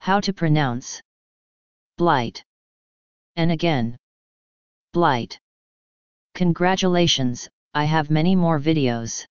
How to pronounce blight. And again. Blight. Congratulations, I have many more videos.